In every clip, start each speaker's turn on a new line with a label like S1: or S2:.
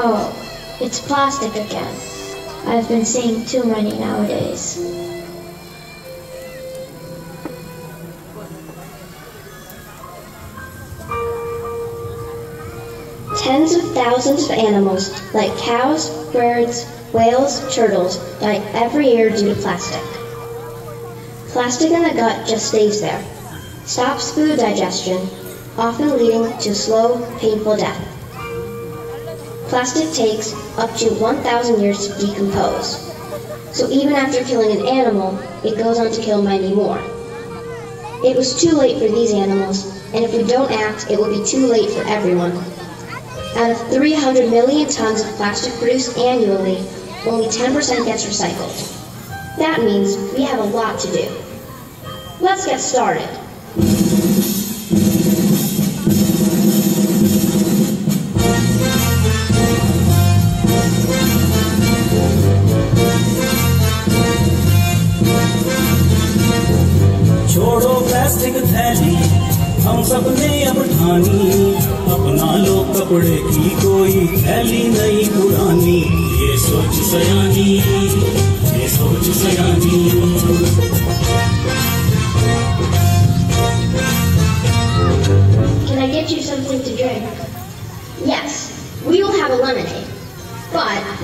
S1: Oh, it's plastic again. I've been seeing too many nowadays. Tens of thousands of animals, like cows, birds, whales, turtles, die every year due to plastic. Plastic in the gut just stays there, stops food digestion, often leading to slow, painful death. Plastic takes up to 1,000 years to decompose. So even after killing an animal, it goes on to kill many more. It was too late for these animals, and if we don't act, it will be too late for everyone. Out of 300 million tons of plastic produced annually, only 10% gets recycled. That means we have a lot to do. Let's get started.
S2: छोड़ो plastic थैली, हम सबने अब ठानी। अपना लो कपड़े की कोई थैली नहीं पुरानी। ये सोच सयानी, ये सोच सयानी।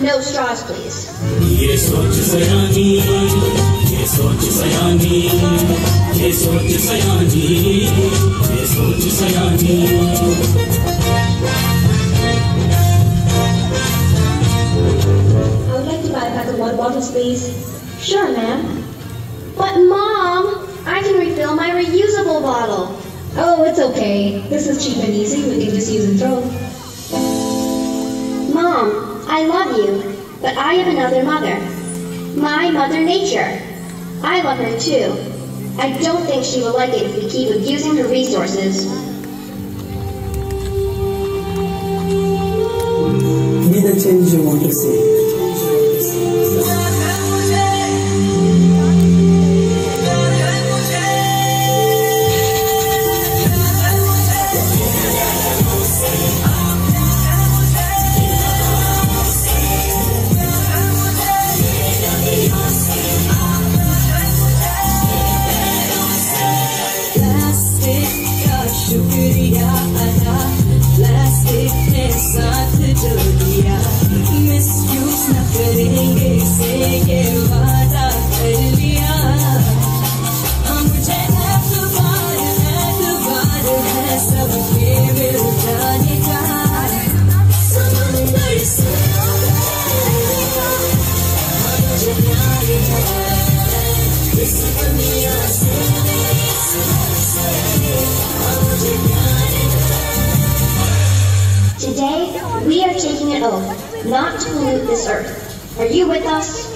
S1: no straws, please.
S2: ये सोच सयानी ये सोच सयानी ये सोच सयानी ये सोच सयानी
S3: I would like to buy a pack of water bottles, please.
S1: Sure, ma'am. But, Mom, I can refill my reusable bottle.
S3: Oh, it's okay. This is cheap and easy. We can just use and throw.
S1: Mom, I love you, but I have another mother. My Mother Nature. I love her too. I don't think she will like it if we keep abusing her resources.
S4: Be the change you want to see.
S1: You. We are taking an oath not to pollute this earth. Are you with us?